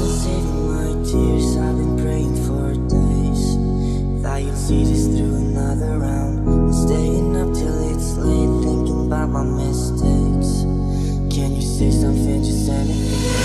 been saving my tears, I've been praying for days That you'll see this through another round. Been staying up till it's late, thinking about my mistakes. Can you say something, just anything